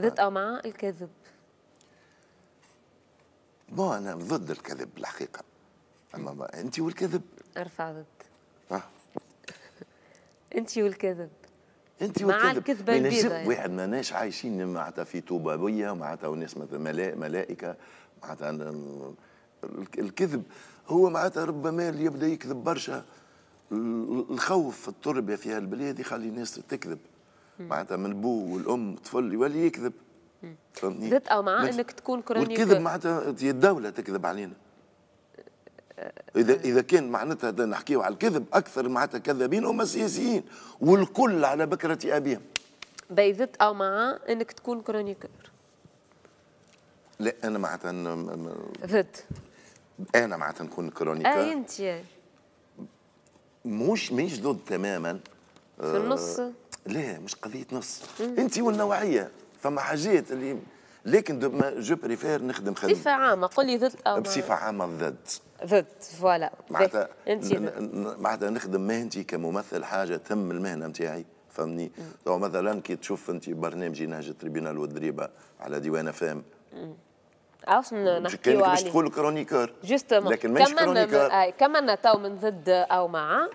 ضد أو مع الكذب. بون أنا ضد الكذب الحقيقة أما أنت والكذب. أرفع ضد. آه. أنت والكذب. أنت مع ينجم البيضاء يعني. واحد ماناش عايشين معناتها في طوبابيه معناتها وناس ملائكة معناتها الكذب. هو معناتها ربما اللي يبدأ يكذب برشا. ال- الخوف في التربيه في هالبلاد يخلي الناس تكذب. معناتها من البو والأم الطفل يولي يكذب. فهمتني؟ ضد أو مع إنك تكون chroniqueur والكذب معناتها الدولة تكذب علينا. اذا إذا كان معناتها نحكيو على الكذب أكثر معناتها كذابين هم السياسيين والكل على بكرة آبيهم. بي ضد أو مع إنك تكون chroniqueur لا أنا معناتها ضد أنا معناتها نكون أي chroniqueur أنت. مش مش ضد تماما. في النص؟ لا مش قضية نص. انت والنوعية. فما حاجات اللي لكن جو بريفير نخدم بصفة خدمه عامة. قل لي ضد أو بصفة عامة ضد ضد فوالا. معناتها معناتها نخدم مهنتي كممثل حاجة تم المهنة نتاعي فهمني؟ لو مثلا كي تشوف انت برنامجي نهج التريبيونال والدريبة على ديوان فام عاوش نحكيو كانك باش عليه؟ تقول كرونيكور. جوستومون. لكن ماهيش كمان كرونيكور. اي كمان تو من ضد أو مع.